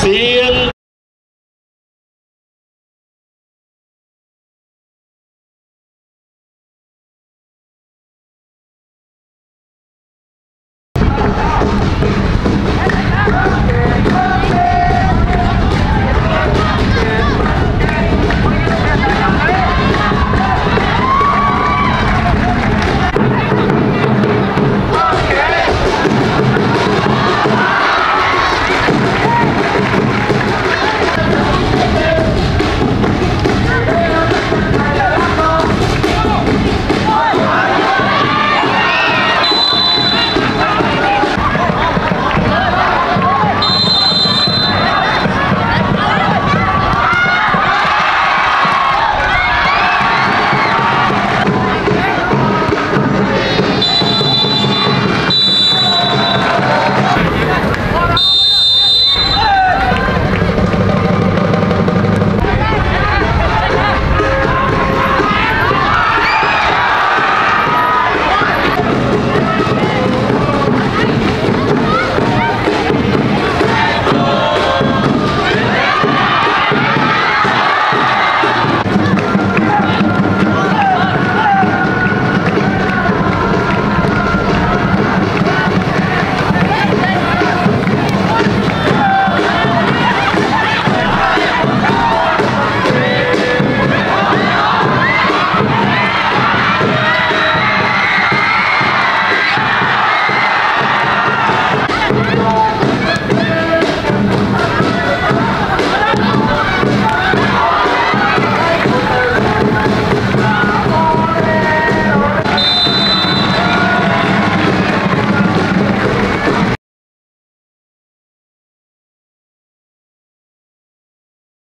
Seal.